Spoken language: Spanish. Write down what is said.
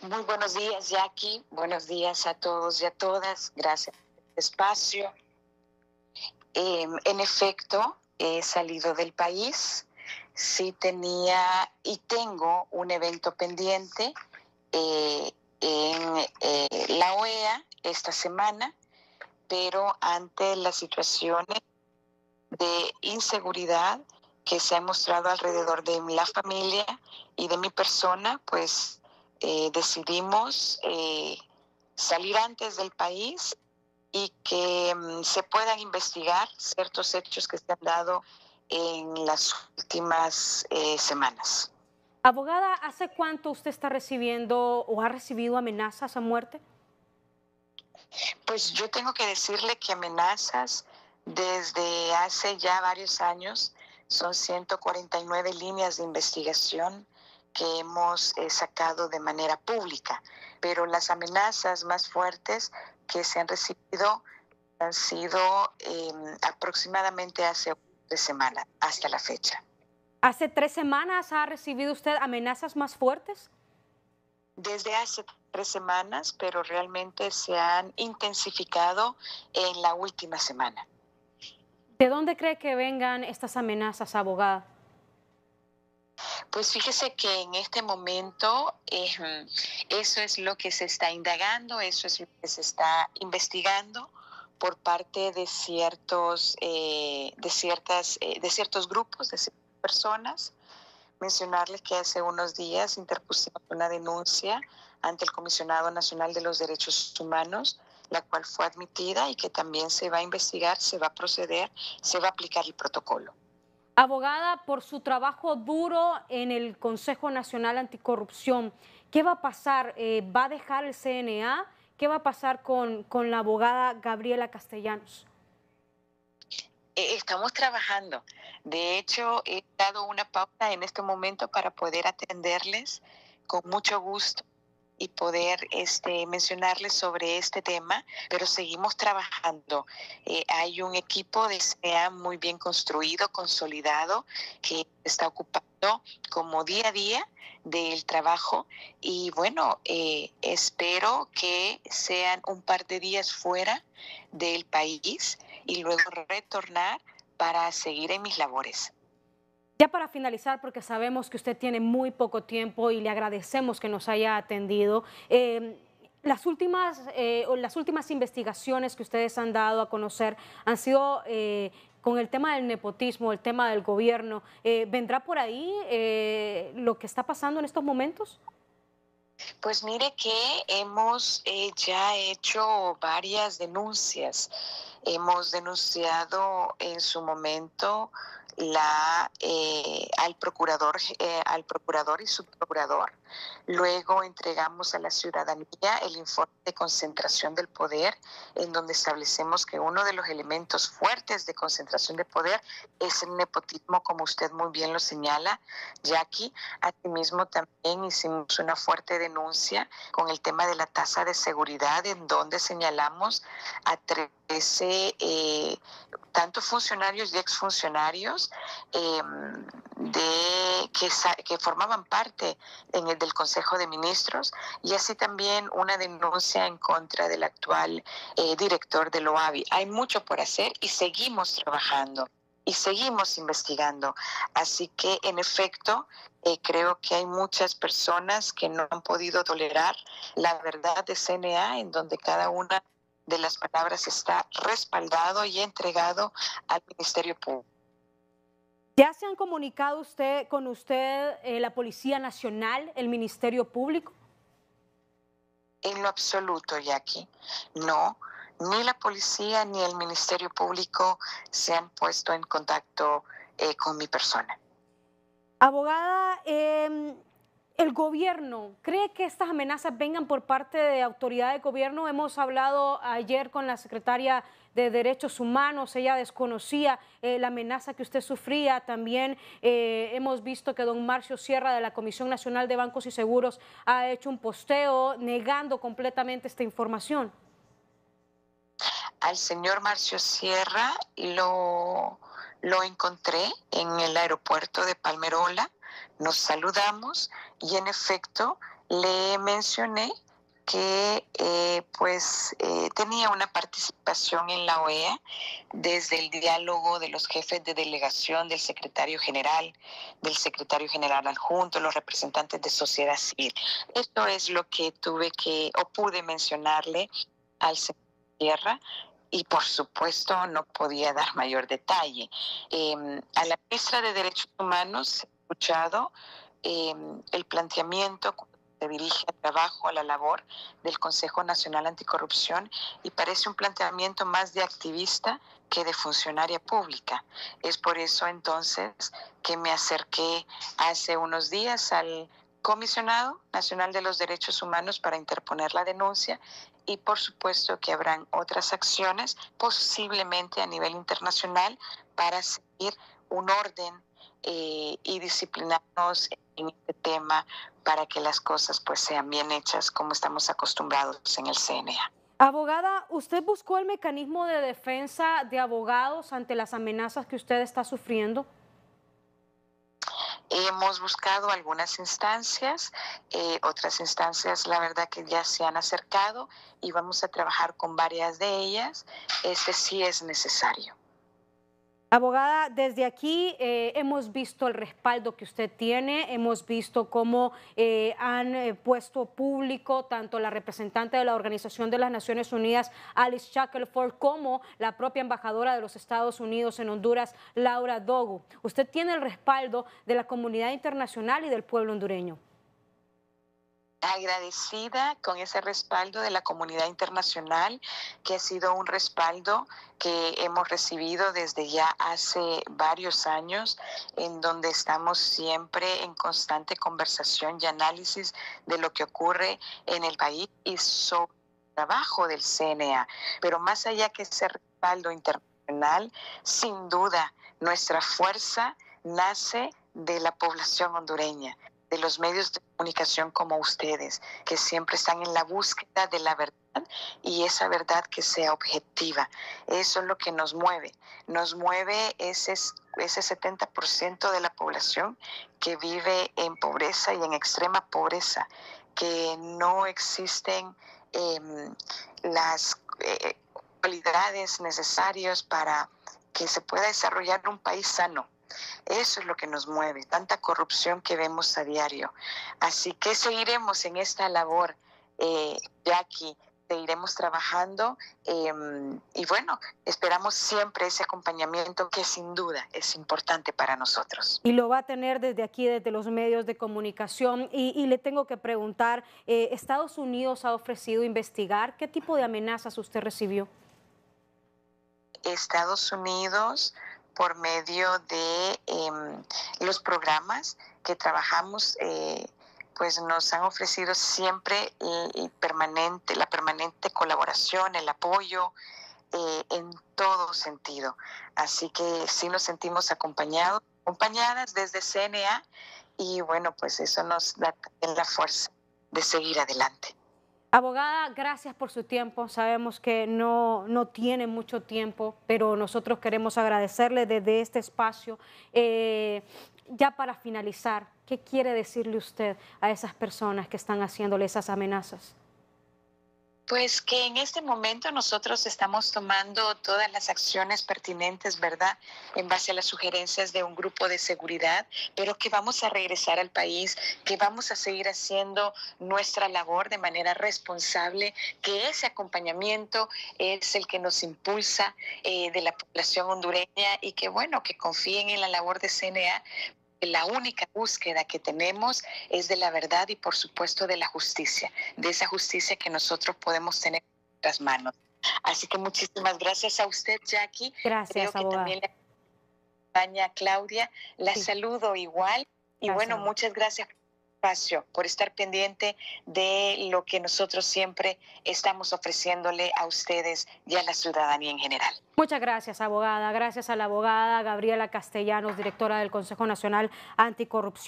Muy buenos días, Jackie. Buenos días a todos y a todas. Gracias por el espacio. Eh, en efecto, he salido del país. Sí tenía y tengo un evento pendiente eh, en eh, la OEA esta semana, pero ante las situaciones de inseguridad que se han mostrado alrededor de la familia y de mi persona, pues eh, decidimos eh, salir antes del país y que mm, se puedan investigar ciertos hechos que se han dado en las últimas eh, semanas. Abogada, ¿hace cuánto usted está recibiendo o ha recibido amenazas a muerte? Pues yo tengo que decirle que amenazas desde hace ya varios años son 149 líneas de investigación que hemos eh, sacado de manera pública, pero las amenazas más fuertes que se han recibido han sido em, aproximadamente hace tres semanas hasta la fecha. ¿Hace tres semanas ha recibido usted amenazas más fuertes? Desde hace tres semanas, pero realmente se han intensificado en la última semana. ¿De dónde cree que vengan estas amenazas, abogada? Pues fíjese que en este momento eh, eso es lo que se está indagando, eso es lo que se está investigando por parte de ciertos, eh, de ciertas, eh, de ciertos grupos, de ciertas personas. Mencionarles que hace unos días interpusimos una denuncia ante el Comisionado Nacional de los Derechos Humanos, la cual fue admitida y que también se va a investigar, se va a proceder, se va a aplicar el protocolo. Abogada, por su trabajo duro en el Consejo Nacional Anticorrupción, ¿qué va a pasar? Eh, ¿Va a dejar el CNA? ¿Qué va a pasar con, con la abogada Gabriela Castellanos? Eh, estamos trabajando. De hecho, he dado una pausa en este momento para poder atenderles con mucho gusto y poder este, mencionarles sobre este tema, pero seguimos trabajando. Eh, hay un equipo de SEA muy bien construido, consolidado, que está ocupando como día a día del trabajo y bueno, eh, espero que sean un par de días fuera del país y luego retornar para seguir en mis labores. Ya para finalizar, porque sabemos que usted tiene muy poco tiempo y le agradecemos que nos haya atendido. Eh, las últimas, eh, las últimas investigaciones que ustedes han dado a conocer han sido eh, con el tema del nepotismo, el tema del gobierno. ¿Vendrá por ahí lo que está pasando en estos momentos? Pues mire que hemos ya hecho varias denuncias. Hemos denunciado en su momento la, eh, al, procurador, eh, al procurador y subprocurador. Luego entregamos a la ciudadanía el informe de concentración del poder, en donde establecemos que uno de los elementos fuertes de concentración de poder es el nepotismo, como usted muy bien lo señala, Jackie. Asimismo, también hicimos una fuerte denuncia con el tema de la tasa de seguridad, en donde señalamos a 13 eh, tanto funcionarios y exfuncionarios eh, de, que, que, formaban parte en el, del Consejo de Ministros y así también una denuncia en contra del actual eh, director del OAVI. Hay mucho por hacer y seguimos trabajando y seguimos investigando. Así que, en efecto, eh, creo que hay muchas personas que no han podido tolerar la verdad de CNA, en donde cada una de las palabras está respaldado y entregado al Ministerio Público. ¿Ya se han comunicado usted con usted eh, la Policía Nacional, el Ministerio Público? En lo absoluto, Jackie. No, ni la policía ni el Ministerio Público se han puesto en contacto eh, con mi persona. Abogada, eh, ¿El gobierno cree que estas amenazas vengan por parte de autoridad de gobierno? Hemos hablado ayer con la secretaria de Derechos Humanos, ella desconocía eh, la amenaza que usted sufría. También eh, hemos visto que don Marcio Sierra de la Comisión Nacional de Bancos y Seguros ha hecho un posteo negando completamente esta información. Al señor Marcio Sierra lo, lo encontré en el aeropuerto de Palmerola nos saludamos y en efecto le mencioné que eh, pues eh, tenía una participación en la OEA desde el diálogo de los jefes de delegación del secretario general, del secretario general adjunto, los representantes de sociedad civil. Esto es lo que tuve que o pude mencionarle al secretario Tierra y por supuesto no podía dar mayor detalle. Em, a la ministra de Derechos Humanos escuchado em, el planteamiento se dirige al trabajo, a la labor del Consejo Nacional Anticorrupción y parece un planteamiento más de activista que de funcionaria pública. Es por eso entonces que me acerqué hace unos días al Comisionado Nacional de los Derechos Humanos para interponer la denuncia y por supuesto que habrán otras acciones, posiblemente a nivel internacional, para seguir un orden eh, y disciplinarnos en este tema para que las cosas pues sean bien hechas como estamos acostumbrados en el CNA. Abogada, ¿usted buscó el mecanismo de defensa de abogados ante las amenazas que usted está sufriendo? Hemos buscado algunas instancias, eh, otras instancias la verdad que ya se han acercado y vamos a trabajar con varias de ellas. Este sí es necesario. Abogada, desde aquí eh, hemos visto el respaldo que usted tiene, hemos visto cómo eh, han eh, puesto público tanto la representante de la Organización de las Naciones Unidas, Alice Shackelford, como la propia embajadora de los Estados Unidos en Honduras, Laura Dogu. Usted tiene el respaldo de la comunidad internacional y del pueblo hondureño agradecida con ese respaldo de la comunidad internacional, que ha sido un respaldo que hemos recibido desde ya hace varios años, en donde estamos siempre en constante conversación y análisis de lo que ocurre en el país y sobre el trabajo del CNA. Pero más allá que ese respaldo internacional, sin duda nuestra fuerza nace de la población hondureña de los medios de comunicación como ustedes, que siempre están en la búsqueda de la verdad y esa verdad que sea objetiva. Eso es lo que nos mueve. Nos mueve ese, ese 70% de la población que vive en pobreza y en extrema pobreza, que no existen em, las eh, cualidades necesarias para que se pueda desarrollar un país sano eso es lo que nos mueve, tanta corrupción que vemos a diario. Así que seguiremos en esta labor, eh, Jackie, seguiremos trabajando em, y bueno, esperamos siempre ese acompañamiento que sin duda es importante para nosotros. Y lo va a tener desde aquí, desde los medios de comunicación. Y, le tengo que preguntar, eh, ¿Estados Unidos ha ofrecido investigar qué tipo de amenazas usted recibió? Estados Unidos por medio de em, los programas que trabajamos, eh, pues nos han ofrecido siempre permanente, la permanente colaboración, el apoyo eh, en todo sentido. Así que sí nos sentimos acompañados, acompañadas desde CNA y bueno, pues eso nos da la fuerza de seguir adelante. Abogada, gracias por su tiempo. Sabemos que no, no tiene mucho tiempo, pero nosotros queremos agradecerle desde este espacio. Eh, ya para finalizar, ¿qué quiere decirle usted a esas personas que están haciéndole esas amenazas? Pues que en este momento nosotros estamos tomando todas las acciones pertinentes, ¿verdad? En base a las sugerencias de un grupo de seguridad, pero que vamos a regresar al país, que vamos a seguir haciendo nuestra labor de manera responsable, que ese acompañamiento es el que nos impulsa eh, de la población hondureña y que, bueno, que confíen en la labor de CNA la única búsqueda que tenemos es de la verdad y por supuesto de la justicia, de esa justicia que nosotros podemos tener en nuestras manos. Así que muchísimas gracias a usted, Jackie. Gracias, Creo que también le acompaña Claudia. La saludo igual. Y bueno, muchas gracias espacio, por estar pendiente de lo que nosotros siempre estamos ofreciéndole a ustedes y a la ciudadanía en general. Muchas gracias, abogada. Gracias a la abogada Gabriela Castellanos, directora del Consejo Nacional Anticorrupción.